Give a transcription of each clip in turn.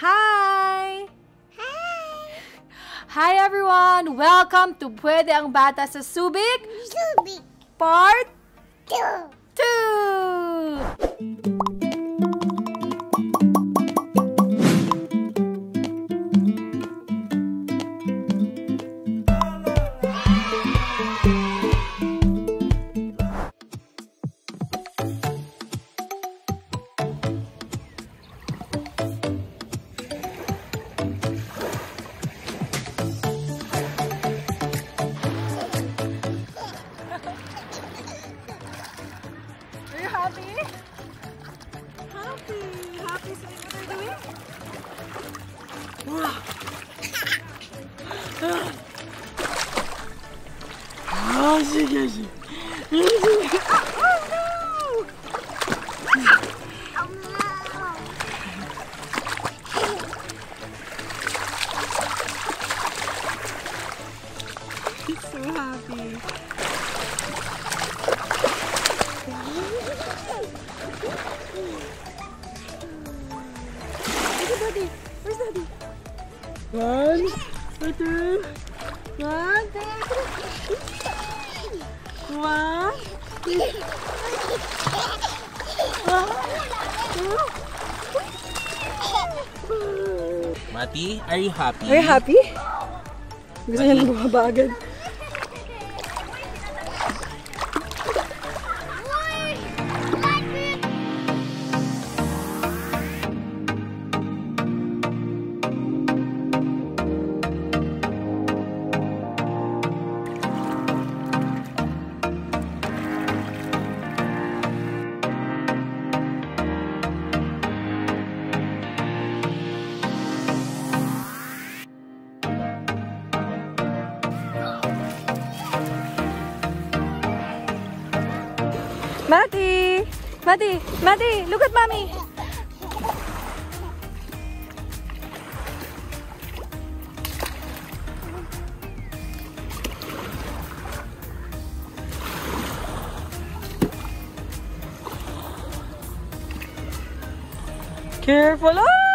hi! Hi! Hi everyone! Welcome to Pwede ang Bata sa Subic Subic Part 2. 2! So happy. One, two, One, Mati, are you happy? Are you happy? Gusto niya na bumaba agad. Matty! Matty! Look at mommy! Careful! Oh,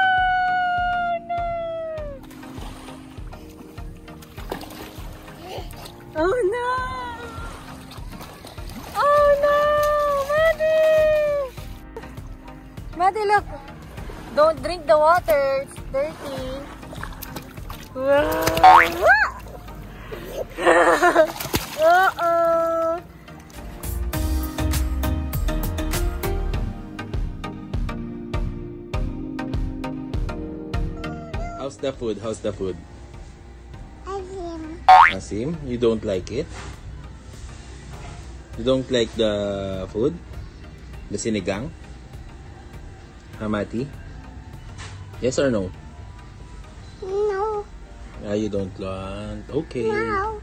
Maddie, look! Don't drink the water. It's dirty. Uh-oh! How's the food? How's the food? Azim. Asim, you don't like it? You don't like the food? The sinigang? Hamati? Yes or no? No. Ah, you don't want. Okay. No.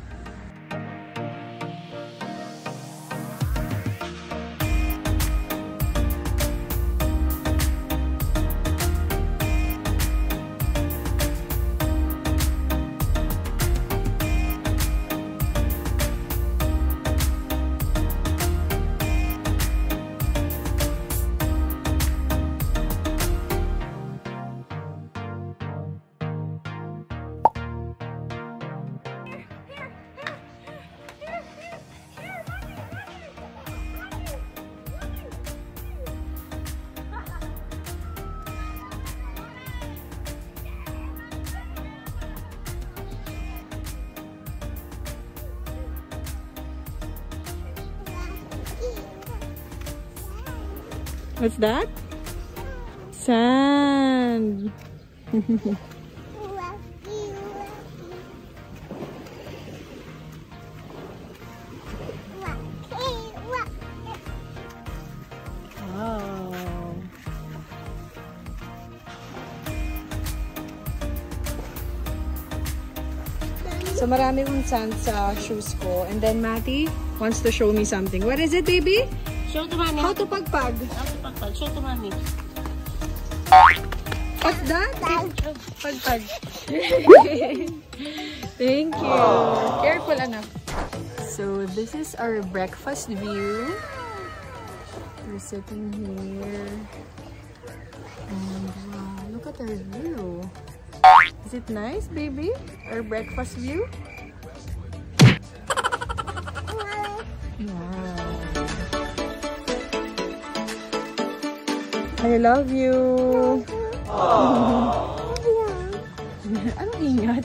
What's that? Sand. So marami kong sand sa shoes ko. And then Matty wants to show me something. What is it, baby? Show to mommy. How to pagpag. How Show to mommy. What's that? Thank you. Careful, anak. So, this is our breakfast view. We're sitting here. And wow, look at our view. Is it nice, baby? Our breakfast view? I love you. Anong ingat?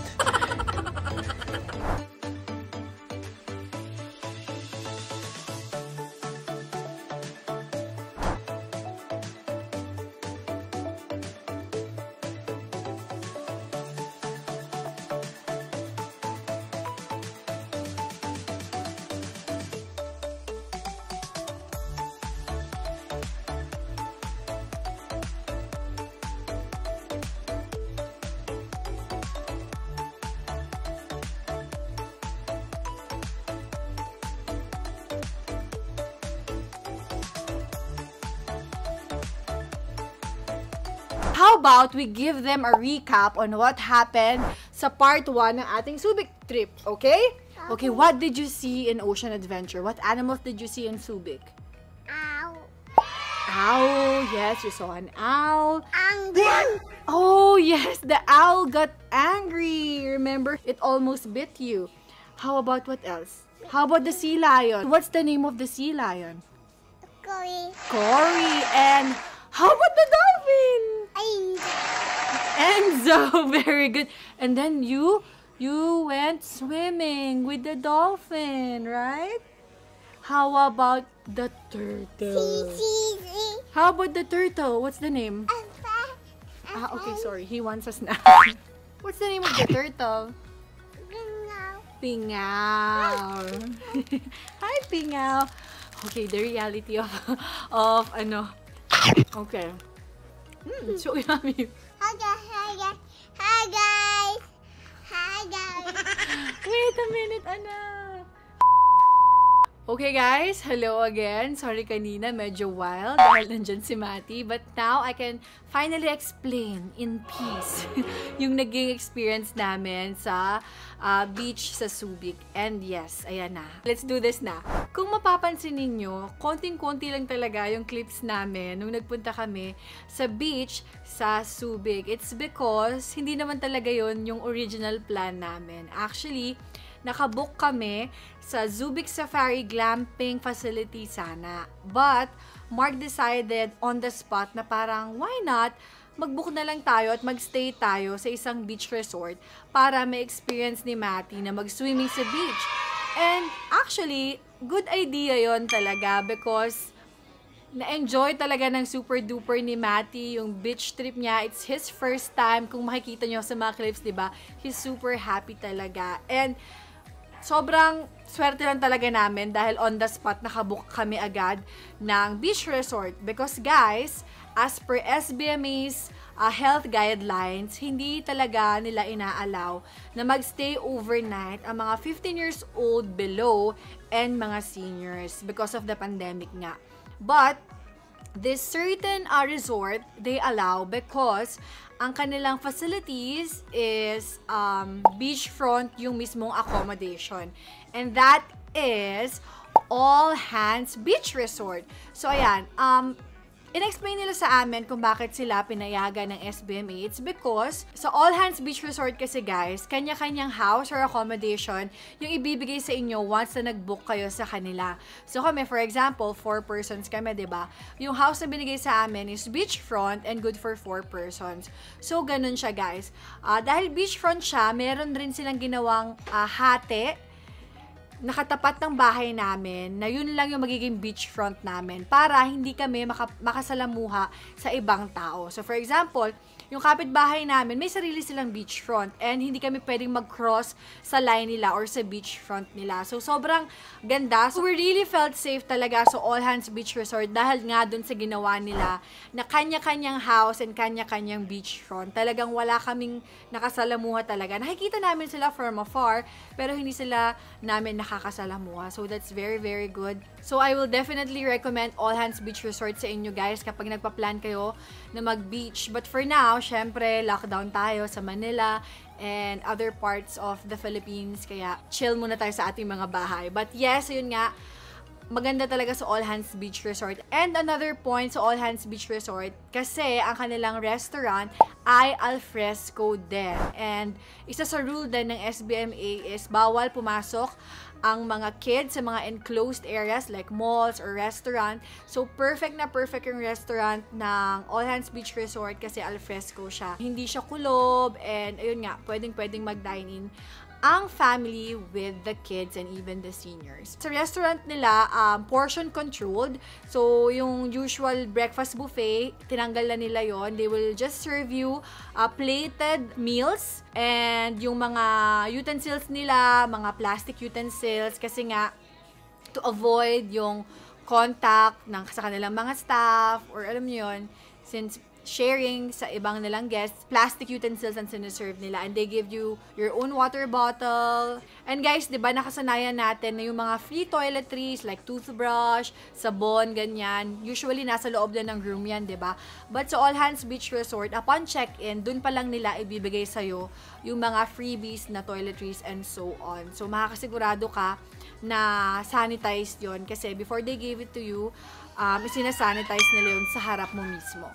How about we give them a recap on what happened sa part 1 ng ating Subic trip, okay? Okay, what did you see in Ocean Adventure? What animals did you see in Subic? Ow. Owl, yes, you saw an owl. Angry. Oh, yes, the owl got angry. Remember, it almost bit you. How about what else? How about the sea lion? What's the name of the sea lion? Curry. Cory. And how about the dolphin? Enzo, very good. And then you, you went swimming with the dolphin, right? How about the turtle? How about the turtle? What's the name? Ah, okay, sorry. He wants a snack. What's the name of the turtle? Pingaw. Hi, Pingaw. Okay, the reality of, of ano. Okay. Hmm, so yummy. Hi guys. Hi guys. Hi guys. Hi guys. Wait a minute, anak. Okay guys, hello again. Sorry kanina, medyo wild dahil nandyan si Mati. But now, I can finally explain in peace yung naging experience namin sa ah, beach sa Subic. And yes, ayan na. Let's do this na. Kung mapapansin ninyo, konting-konti lang talaga yung clips namin nung nagpunta kami sa beach sa Subic. It's because hindi naman talaga yon yung original plan namin. Actually, nakabook kami sa Zubik Safari Glamping Facility sana. But, Mark decided on the spot na parang, why not? Mag-book na lang tayo at magstay tayo sa isang beach resort para ma-experience ni Matty na mag-swimming sa beach. And actually, good idea yon talaga because na-enjoy talaga ng super duper ni Matty yung beach trip niya. It's his first time. Kung makikita nyo sa mga clips, di ba? He's super happy talaga. And sobrang swerte lang talaga namin dahil on the spot nakabook kami agad ng beach resort. Because guys, as per SBMA's uh, health guidelines, hindi talaga nila inaalaw na magstay overnight ang mga 15 years old below and mga seniors because of the pandemic nga. But, this certain uh, resort, they allow because ang kanilang facilities is um, beachfront yung mismong accommodation. And that is All Hands Beach Resort. So, ayan. Um, in-explain nila sa amin kung bakit sila pinayagan ng SBMA. It's because sa All Hands Beach Resort kasi guys, kanya-kanyang house or accommodation yung ibibigay sa inyo once na nag-book kayo sa kanila. So kami, for example, four persons kami, 'di ba? Yung house na binigay sa amin is beachfront and good for four persons. So ganun siya guys. Ah, dahil beachfront siya, meron rin silang ginawang ah, hati nakatapat ng bahay namin na yun lang yung magiging beachfront namin para hindi kami maka- makasalamuha sa ibang tao. So for example, yung kapitbahay namin, may sarili silang beachfront and hindi kami pwedeng mag-cross sa line nila or sa beachfront nila. So sobrang ganda. So we really felt safe talaga sa All Hands Beach Resort dahil nga dun sa ginawa nila na kanya-kanyang house and kanya-kanyang beachfront. Talagang wala kaming nakasalamuha talaga. Nakikita namin sila from afar pero hindi sila namin nakakasalamuha. So that's very, very good. So I will definitely recommend All Hands Beach Resort sa inyo guys kapag nagpa-plan kayo na mag-beach. But for now, syempre, lockdown tayo sa Manila and other parts of the Philippines. Kaya chill muna tayo sa ating mga bahay. But yes, yun nga, maganda talaga sa All Hands Beach Resort. And another point sa All Hands Beach Resort, kasi ang kanilang restaurant ay alfresco din. And isa sa rule din ng SBMA is bawal pumasok ang mga kids sa mga enclosed areas like malls or restaurant. So, perfect na perfect yung restaurant ng All Hands Beach Resort kasi alfresco siya. Hindi siya kulob and ayun nga, pwedeng-pwedeng mag-dine-in ang family with the kids and even the seniors. Sa restaurant nila, um, portion controlled. So, yung usual breakfast buffet, tinanggal na nila yon. They will just serve you uh, plated meals and yung mga utensils nila, mga plastic utensils kasi nga to avoid yung contact ng sa kanilang mga staff or alam niyo yon since sharing sa ibang nilang guests, plastic utensils ang siniserve nila. And they give you your own water bottle. And guys, di ba nakasanayan natin na yung mga free toiletries like toothbrush, sabon, ganyan. Usually, nasa loob na ng room yan, di ba? But sa All Hands Beach Resort, upon check-in, dun pa lang nila ibibigay sa'yo yung mga freebies na toiletries and so on. So, makakasigurado ka na sanitized yon kasi before they gave it to you, um, isinasanitize nila yun sa harap mo mismo.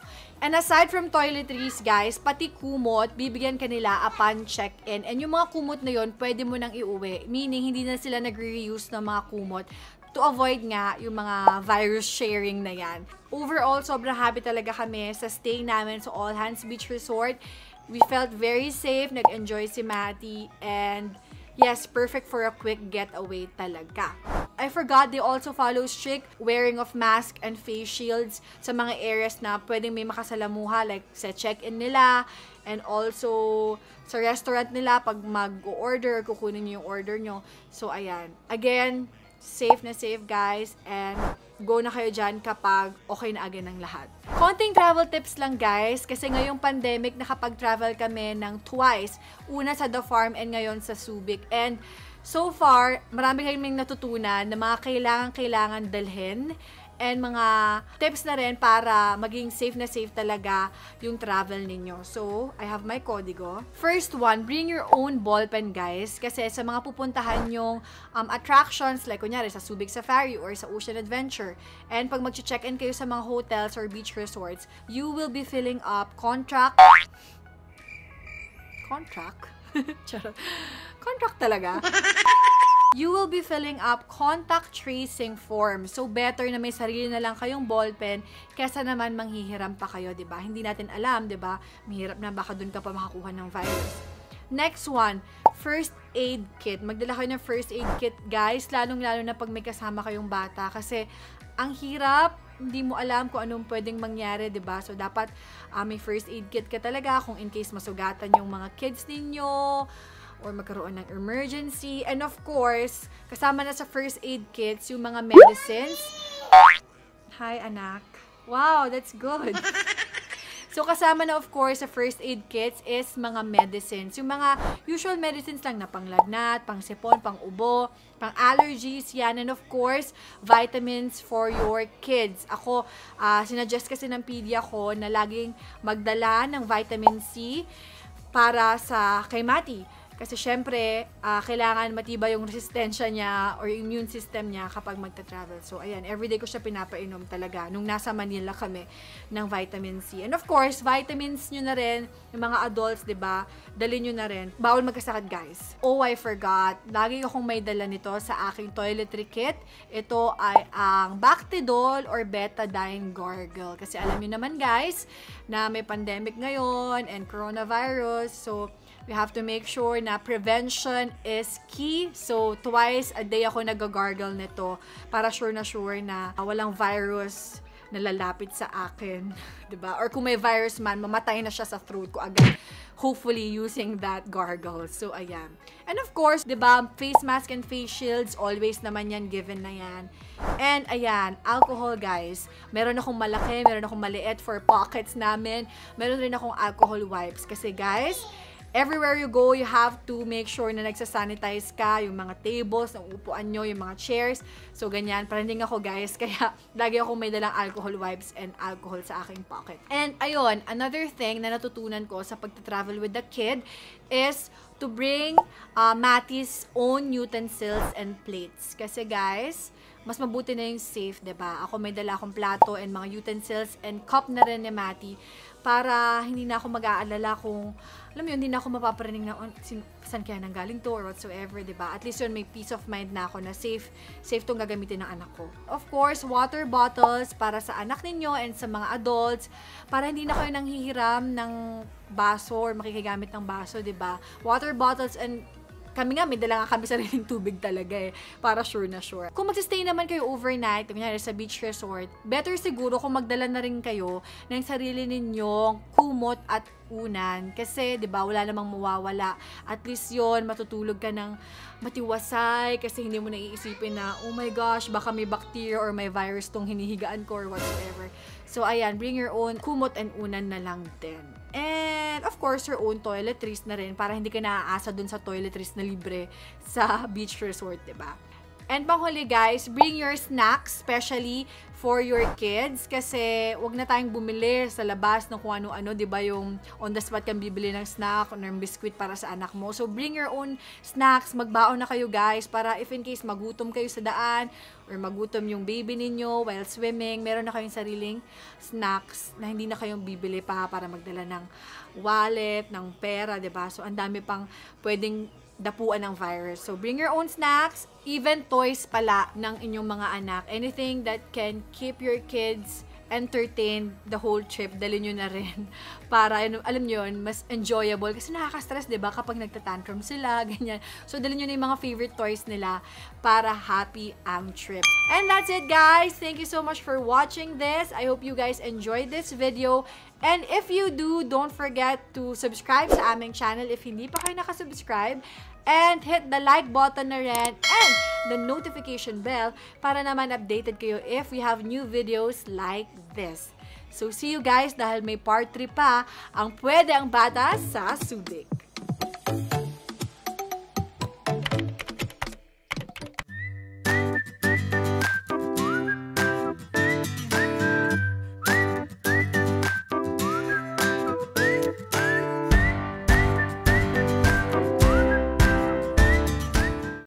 And aside from toiletries, guys, pati kumot, bibigyan ka nila upon check-in. And yung mga kumot na yun, pwede mo nang iuwi. Meaning, hindi na sila nagre-reuse ng mga kumot to avoid nga yung mga virus sharing na yan. Overall, sobrang happy talaga kami sa stay namin sa All Hands Beach Resort. We felt very safe, nag-enjoy si Matty, and yes, perfect for a quick getaway talaga. I forgot they also follow strict wearing of mask and face shields sa mga areas na pwedeng may makasalamuha like sa check-in nila and also sa restaurant nila pag mag-order, kukunin niyo yung order nyo. So, ayan. Again, safe na safe guys and go na kayo dyan kapag okay na agad ng lahat. Konting travel tips lang guys kasi ngayong pandemic nakapag-travel kami ng twice. Una sa The Farm and ngayon sa Subic. And So far, marami kaming natutunan na mga kailangan-kailangan dalhin and mga tips na rin para maging safe na safe talaga yung travel ninyo. So, I have my kodigo. First one, bring your own ballpen guys kasi sa mga pupuntahan yung um, attractions like kunyari sa Subic Safari or sa Ocean Adventure and pag mag-check-in kayo sa mga hotels or beach resorts, you will be filling up contract contract? Charot. Contract talaga. You will be filling up contact tracing form. So, better na may sarili na lang kayong ballpen kesa naman manghihiram pa kayo, di ba? Hindi natin alam, di ba? Mahirap na baka dun ka pa makakuha ng virus. Next one, first aid kit. Magdala kayo ng first aid kit, guys. Lalong-lalo na pag may kasama kayong bata. Kasi, ang hirap, hindi mo alam kung anong pwedeng mangyari, 'di ba? So dapat uh, may first aid kit ka talaga kung in case masugatan yung mga kids ninyo or magkaroon ng emergency. And of course, kasama na sa first aid kits yung mga medicines. Hi, anak. Wow, that's good. So, kasama na of course sa first aid kits is mga medicines. Yung mga usual medicines lang na panglagnat, pang sipon, pang pang allergies, yan. And of course, vitamins for your kids. Ako, uh, sinuggest kasi ng pedia ko na laging magdala ng vitamin C para sa kay Mati kasi syempre, uh, kailangan matibay yung resistensya niya or immune system niya kapag magta-travel. So, ayan, everyday ko siya pinapainom talaga nung nasa Manila kami ng vitamin C. And of course, vitamins nyo na rin, yung mga adults, ba diba, dali nyo na rin. Bawal magkasakit, guys. Oh, I forgot. Lagi akong may dala nito sa aking toiletry kit. Ito ay ang Bactidol or Betadine Gargle. Kasi alam nyo naman, guys, na may pandemic ngayon and coronavirus. So, we have to make sure na prevention is key. So, twice a day ako nag-gargle nito para sure na sure na walang virus na lalapit sa akin. ba diba? Or kung may virus man, mamatay na siya sa throat ko agad. Hopefully, using that gargle. So, ayan. And of course, ba diba, face mask and face shields, always naman yan, given na yan. And ayan, alcohol guys. Meron akong malaki, meron akong maliit for pockets namin. Meron rin akong alcohol wipes. Kasi guys, everywhere you go, you have to make sure na nagsasanitize ka, yung mga tables, ang upuan nyo, yung mga chairs. So, ganyan. Paranding ako, guys. Kaya, lagi ako may dalang alcohol wipes and alcohol sa aking pocket. And, ayun, another thing na natutunan ko sa pagta-travel with the kid is to bring uh, Matty's own utensils and plates. Kasi, guys, mas mabuti na yung safe, ba? Ako may dala akong plato and mga utensils and cup na rin ni Mati para hindi na ako mag-aalala kung alam mo yun, hindi na ako mapaparinig na "Oh, saan kaya nanggaling to or whatsoever, 'di ba? At least yun may peace of mind na ako na safe, safe tong gagamitin ng anak ko. Of course, water bottles para sa anak ninyo and sa mga adults para hindi na kayo nanghihiram ng baso or makikigamit ng baso, 'di ba? Water bottles and kami nga, may dala nga kami sariling tubig talaga eh. Para sure na sure. Kung magsistay naman kayo overnight, kunyari sa beach resort, better siguro kung magdala na rin kayo ng sarili ninyong kumot at unan. Kasi, di ba, wala namang mawawala. At least yon matutulog ka ng matiwasay kasi hindi mo naiisipin na, oh my gosh, baka may bacteria or may virus tong hinihigaan ko or whatsoever. So, ayan, bring your own kumot and unan na lang din. And, of course, your own toiletries na rin para hindi ka naaasa dun sa toiletries na libre sa beach resort, ba? And panghuli guys, bring your snacks, especially for your kids. Kasi wag na tayong bumili sa labas ng kung ano-ano, di ba yung on the spot kang bibili ng snack or ng biscuit para sa anak mo. So bring your own snacks, magbaon na kayo guys para if in case magutom kayo sa daan or magutom yung baby ninyo while swimming, meron na kayong sariling snacks na hindi na kayong bibili pa para magdala ng wallet, ng pera, 'di ba? So ang dami pang pwedeng dapuan ng virus. So, bring your own snacks, even toys pala ng inyong mga anak. Anything that can keep your kids entertained the whole trip, dali nyo na rin. Para, ano, alam nyo yun, mas enjoyable. Kasi nakaka-stress, di ba? Kapag nagtatantrum sila, ganyan. So, dali nyo na yung mga favorite toys nila para happy ang trip. And that's it, guys. Thank you so much for watching this. I hope you guys enjoyed this video. And if you do, don't forget to subscribe sa aming channel if hindi pa kayo nakasubscribe. And hit the like button na rin and the notification bell para naman updated kayo if we have new videos like this. So see you guys dahil may part 3 pa ang Pwede ang Bata sa Subic.